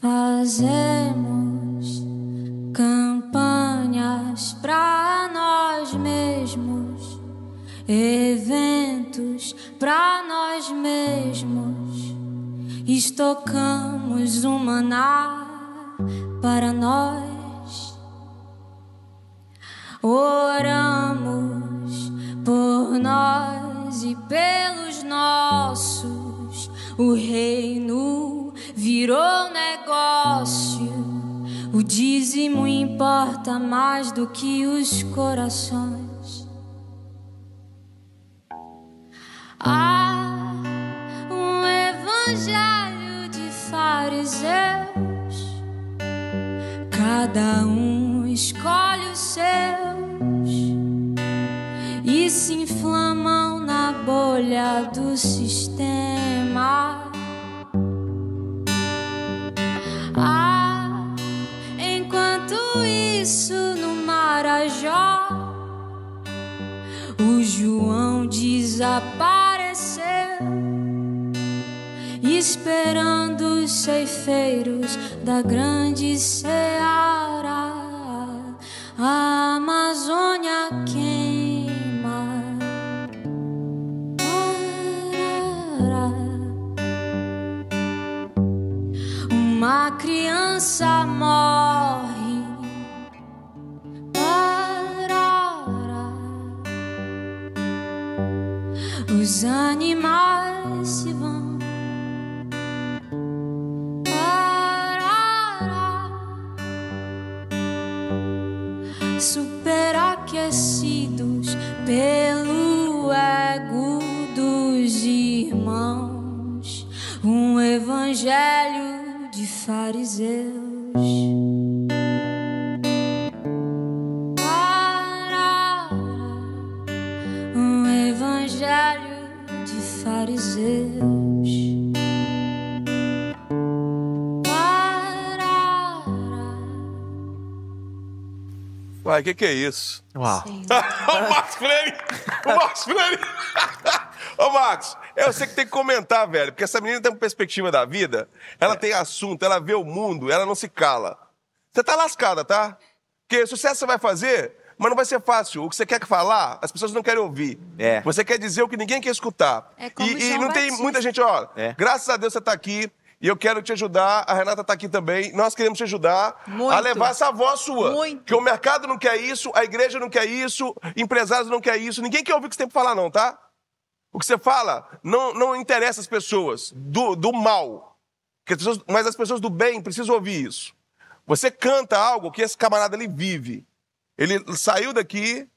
Fazemos campanhas para nós mesmos, eventos para nós mesmos, estocamos o maná para nós, oramos por nós e pelos nossos, o reino virou negócio. O dízimo importa mais do que os corações. Há um evangelho de fariseus. Cada um escolhe os seus e se inflamam na bolha do Marajó, o João desapareceu, esperando os ceifeiros da grande seara. A Amazônia queima. Uma criança Os animais se vão. Parará. Superaquecidos pelo ego dos irmãos, um evangelho de fariseus. Fariseus. Uai, o que, que é isso? Uau. o Marcos Freire! O Marcos Freire! Ô, Marcos, eu sei que tem que comentar, velho, porque essa menina tem uma perspectiva da vida, ela tem assunto, ela vê o mundo, ela não se cala. Você tá lascada, tá? Porque sucesso você vai fazer, mas não vai ser fácil. O que você quer falar, as pessoas não querem ouvir. É. Você quer dizer o que ninguém quer escutar. É como e, e não tem Batista. muita gente, ó, É. graças a Deus você tá aqui. E eu quero te ajudar, a Renata tá aqui também. Nós queremos te ajudar Muito. a levar essa voz sua. Muito. Que o mercado não quer isso, a igreja não quer isso, empresários não quer isso. Ninguém quer ouvir o que você tem pra falar, não, tá? O que você fala não, não interessa as pessoas do, do mal. As pessoas- mas as pessoas do bem precisam ouvir isso. Você canta algo que esse camarada ele vive. Ele saiu daqui,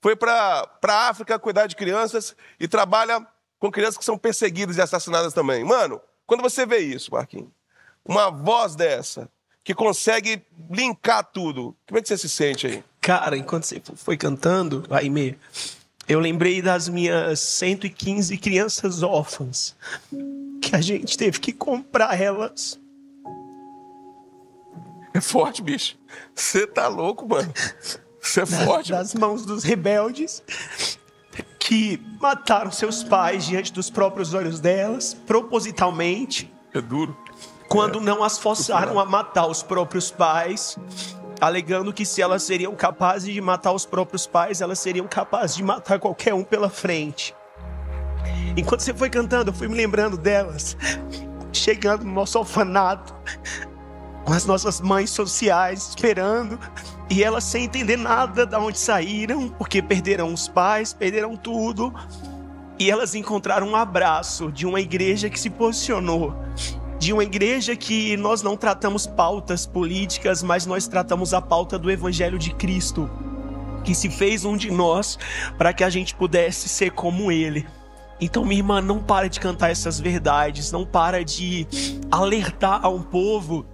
foi para a África cuidar de crianças e trabalha com crianças que são perseguidas e assassinadas também. Mano, quando você vê isso, Marquinhos, uma voz dessa que consegue linkar tudo, como é que você se sente aí? Cara, enquanto você foi cantando, Aime, eu lembrei das minhas 115 crianças órfãs que a gente teve que comprar elas. É forte, bicho. Você tá louco, mano. Você é forte. das mãos dos rebeldes que mataram seus pais diante dos próprios olhos delas, propositalmente, É duro. quando não as forçaram a matar os próprios pais, alegando que se elas seriam capazes de matar os próprios pais, elas seriam capazes de matar qualquer um pela frente. Enquanto você foi cantando, eu fui me lembrando delas, chegando no nosso orfanato, as nossas mães sociais esperando, e elas sem entender nada de onde saíram, porque perderam os pais, perderam tudo. E elas encontraram um abraço de uma igreja que se posicionou, de uma igreja que nós não tratamos pautas políticas, mas nós tratamos a pauta do evangelho de Cristo, que se fez um de nós para que a gente pudesse ser como ele. Então, minha irmã, não para de cantar essas verdades, não para de alertar a um povo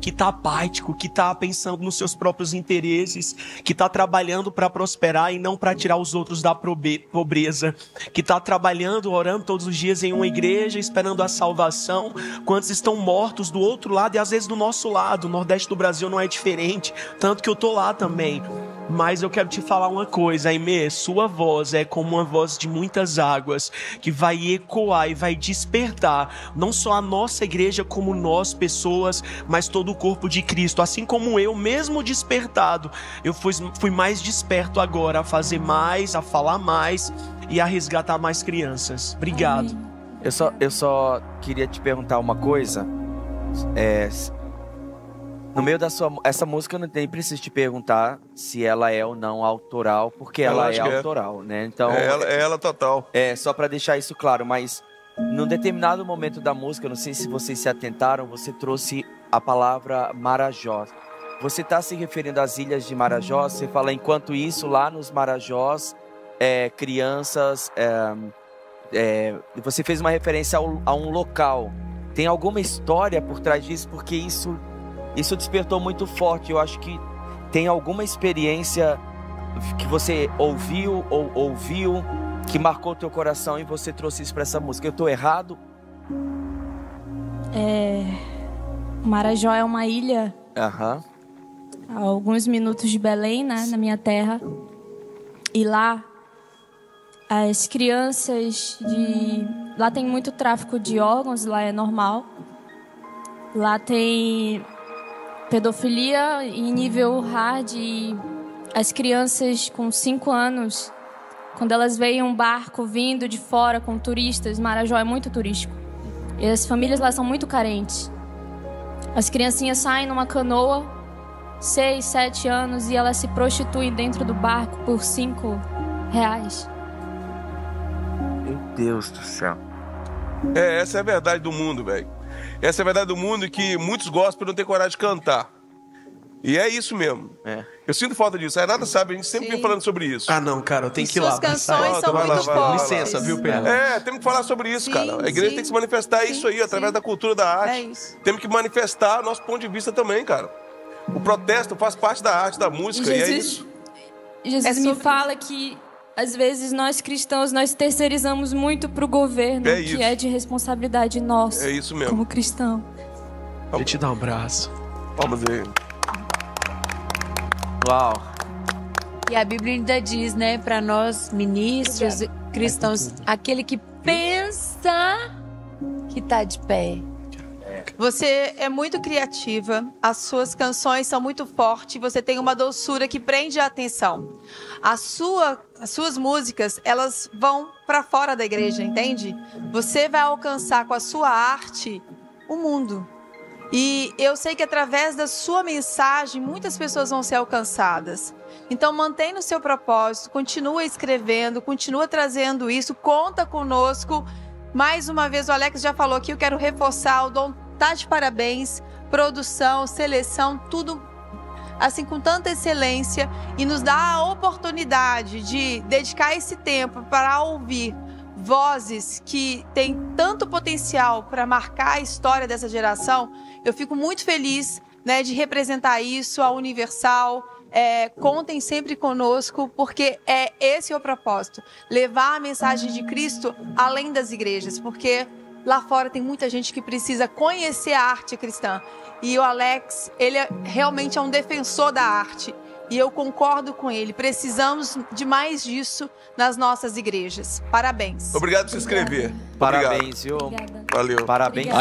que tá apático, que tá pensando nos seus próprios interesses, que tá trabalhando para prosperar e não para tirar os outros da pobreza, que tá trabalhando, orando todos os dias em uma igreja, esperando a salvação, quantos estão mortos do outro lado e às vezes do nosso lado. O Nordeste do Brasil não é diferente, tanto que eu tô lá também. Mas eu quero te falar uma coisa, Aimee, sua voz é como uma voz de muitas águas, que vai ecoar e vai despertar não só a nossa igreja, como nós, pessoas, mas todo o corpo de Cristo. Assim como eu, mesmo despertado, eu fui, fui mais desperto agora a fazer mais, a falar mais e a resgatar mais crianças. Obrigado. Eu só, eu só queria te perguntar uma coisa. É, no meio da sua. Essa música eu não nem preciso te perguntar se ela é ou não autoral, porque ela é que é. autoral, né? Então. É ela, é ela total. É, só pra deixar isso claro, mas num determinado momento da música, não sei se vocês se atentaram, você trouxe a palavra Marajó. Você está se referindo às ilhas de Marajó? Você fala, enquanto isso, lá nos Marajós, é, crianças. é, é, você fez uma referência ao- a um local. Tem alguma história por trás disso? Porque isso, isso despertou muito forte. Eu acho que tem alguma experiência que você ouviu ou ouviu que marcou teu coração e você trouxe isso pra essa música. Eu tô errado? Marajó é uma ilha Aham. a alguns minutos de Belém, né, na minha terra. E lá as crianças de lá tem muito tráfico de órgãos, lá é normal. Lá tem pedofilia em nível hard e as crianças com 5 anos quando elas veem um barco vindo de fora com turistas, Marajó é muito turístico. E as famílias lá são muito carentes. As criancinhas saem numa canoa seis, sete anos e elas se prostituem dentro do barco por cinco reais. Meu Deus do céu. É, essa é a verdade do mundo, velho. Essa é a verdade do mundo que muitos gospel não têm coragem de cantar. E é isso mesmo. É. Eu sinto falta disso. A Renata sabe, a gente sempre Sim. vem falando sobre isso. Ah, não, cara, eu tenho E que ir lá. suas canções são muito lá, lá. fortes. Licença, viu, Pedro? É, temos que falar sobre isso, Sim, cara. A igreja sim. tem que se manifestar Sim, isso aí, através sim. da cultura da arte. É isso. Temos que manifestar nosso ponto de vista também, cara. O protesto faz parte da arte, da música, e é Jesus- isso. Jesus É me fala que às vezes nós cristãos nós terceirizamos muito pro governo, É que é de responsabilidade nossa É isso mesmo. como cristão. Eu te dar um abraço. Vamos ver. Uau. E a Bíblia ainda diz, né, para nós ministros e cristãos, aquele que pensa que tá de pé. Você é muito criativa, as suas canções são muito fortes, você tem uma doçura que prende a atenção. A sua, as suas músicas, elas vão para fora da igreja, entende? Você vai alcançar com a sua arte o mundo. E eu sei que através da sua mensagem muitas pessoas vão ser alcançadas. Então mantenha o seu propósito, continua escrevendo, continua trazendo isso, conta conosco. Mais uma vez o Alex já falou aqui, eu quero reforçar o Dom tá de parabéns, produção, seleção, tudo assim com tanta excelência e nos dá a oportunidade de dedicar esse tempo para ouvir vozes que têm tanto potencial para marcar a história dessa geração. Eu fico muito feliz né, de representar isso, a Universal. É, contem sempre conosco, porque é esse o propósito: levar a mensagem de Cristo além das igrejas, porque lá fora tem muita gente que precisa conhecer a arte cristã. E o Alex, ele é, realmente é um defensor da arte. E eu concordo com ele. Precisamos de mais disso nas nossas igrejas. Parabéns. Obrigado por se inscrever. Parabéns, viu? Obrigada. Valeu. Parabéns. Obrigada.